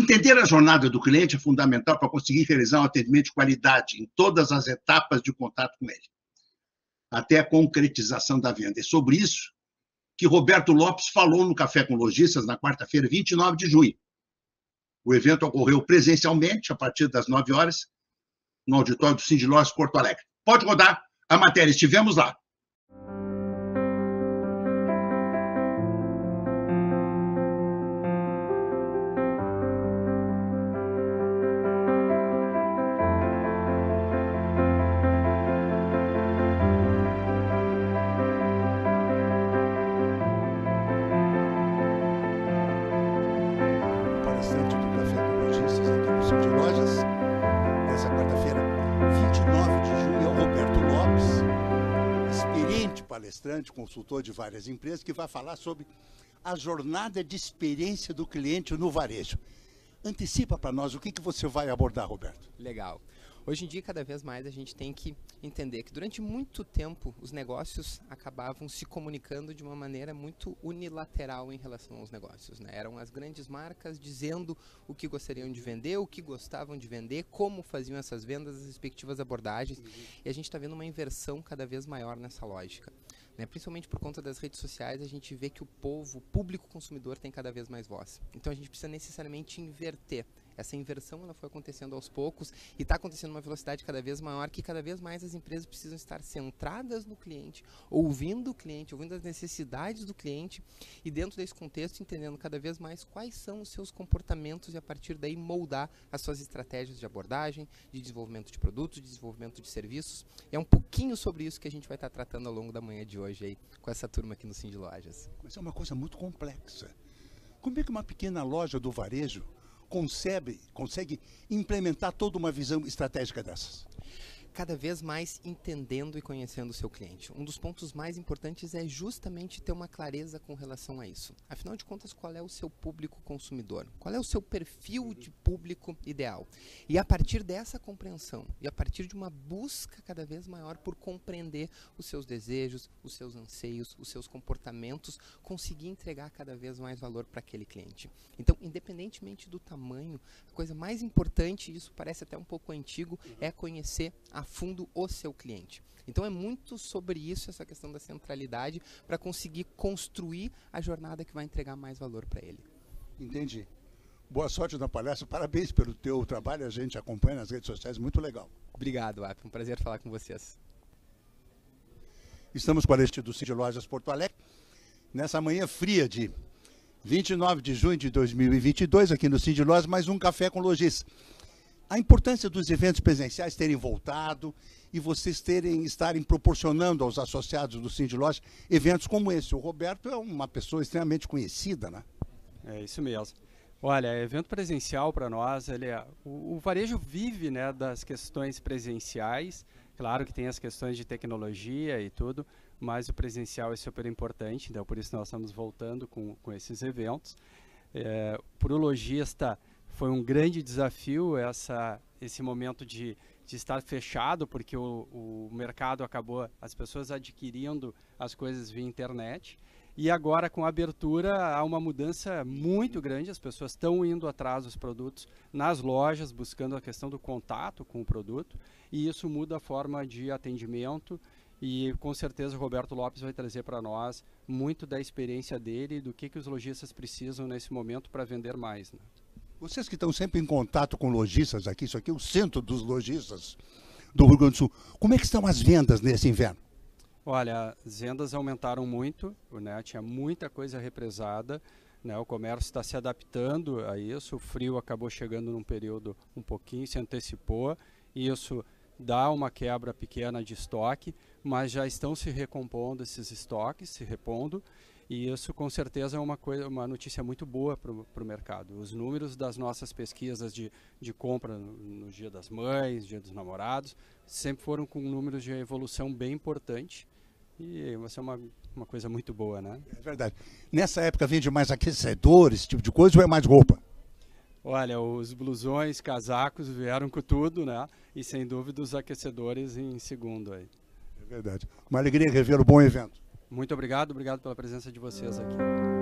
Entender a jornada do cliente é fundamental para conseguir realizar um atendimento de qualidade em todas as etapas de contato com ele, até a concretização da venda. É sobre isso que Roberto Lopes falou no Café com Lojistas na quarta-feira, 29 de junho. O evento ocorreu presencialmente a partir das 9 horas no auditório do Cindy Lojas Porto Alegre. Pode rodar a matéria, estivemos lá. Palestrante do Café com Lojistas aqui no de Lojas. Nessa quarta-feira, 29 de junho, é o Roberto Lopes, experiente palestrante, consultor de várias empresas, que vai falar sobre a jornada de experiência do cliente no varejo. Antecipa para nós o que, que você vai abordar, Roberto. Legal. Hoje em dia, cada vez mais, a gente tem que entender que durante muito tempo os negócios acabavam se comunicando de uma maneira muito unilateral em relação aos negócios. Né? Eram as grandes marcas dizendo o que gostariam de vender, o que gostavam de vender, como faziam essas vendas, as respectivas abordagens. Uhum. E a gente está vendo uma inversão cada vez maior nessa lógica. Né? Principalmente por conta das redes sociais, a gente vê que o povo, o público consumidor, tem cada vez mais voz. Então a gente precisa necessariamente inverter essa inversão ela foi acontecendo aos poucos e está acontecendo uma velocidade cada vez maior que cada vez mais as empresas precisam estar centradas no cliente, ouvindo o cliente, ouvindo as necessidades do cliente e dentro desse contexto entendendo cada vez mais quais são os seus comportamentos e a partir daí moldar as suas estratégias de abordagem, de desenvolvimento de produtos, de desenvolvimento de serviços. É um pouquinho sobre isso que a gente vai estar tratando ao longo da manhã de hoje aí com essa turma aqui no de Lojas. Mas é uma coisa muito complexa. Como é que uma pequena loja do varejo concebe, consegue implementar toda uma visão estratégica dessas? Cada vez mais entendendo e conhecendo o seu cliente. Um dos pontos mais importantes é justamente ter uma clareza com relação a isso. Afinal de contas, qual é o seu público consumidor? Qual é o seu perfil de público ideal? E a partir dessa compreensão e a partir de uma busca cada vez maior por compreender os seus desejos, os seus anseios, os seus comportamentos, conseguir entregar cada vez mais valor para aquele cliente. Então, independentemente do tamanho, a coisa mais importante, isso parece até um pouco antigo, é conhecer a a fundo o seu cliente. Então é muito sobre isso essa questão da centralidade para conseguir construir a jornada que vai entregar mais valor para ele. Entendi. Boa sorte na palestra, parabéns pelo teu trabalho, a gente acompanha nas redes sociais, muito legal. Obrigado, Ap, um prazer falar com vocês. Estamos com a leste do Cid Lojas Porto Alegre, nessa manhã fria de 29 de junho de 2022, aqui no Cid Lojas, mais um café com lojistas a importância dos eventos presenciais terem voltado e vocês terem estarem proporcionando aos associados do Cindy Loja eventos como esse. O Roberto é uma pessoa extremamente conhecida, né? É isso mesmo. Olha, evento presencial para nós, ele é, o, o, varejo vive né, das questões presenciais. Claro que tem as questões de tecnologia e tudo, mas o presencial é super importante. Então, por isso nós estamos voltando com, com esses eventos. É, para o lojista foi um grande desafio essa, esse momento de, de estar fechado, porque o, o mercado acabou, as pessoas adquirindo as coisas via internet. E agora, com a abertura, há uma mudança muito grande. As pessoas estão indo atrás dos produtos nas lojas, buscando a questão do contato com o produto. E isso muda a forma de atendimento. E com certeza o Roberto Lopes vai trazer para nós muito da experiência dele e do que, que os lojistas precisam nesse momento para vender mais. Né? Vocês que estão sempre em contato com lojistas aqui, isso aqui é o centro dos lojistas do Rio Grande do Sul. Como é que estão as vendas nesse inverno? Olha, as vendas aumentaram muito, né? tinha muita coisa represada, né? o comércio está se adaptando a isso, o frio acabou chegando num período um pouquinho, se antecipou, e isso dá uma quebra pequena de estoque, mas já estão se recompondo esses estoques, se repondo, e isso, com certeza, é uma, coisa, uma notícia muito boa para o mercado. Os números das nossas pesquisas de, de compra no, no, Dia das Mães, Dia dos Namorados, sempre foram com números de evolução bem importante. E vai ser uma, uma coisa muito boa, né? É verdade. Nessa época vende mais aquecedores, esse tipo de coisa, ou é mais roupa? Olha, os blusões, casacos vieram com tudo, né? E sem dúvida os aquecedores em segundo aí. É verdade. Uma alegria rever o bom evento. Muito obrigado, obrigado pela presença de vocês aqui.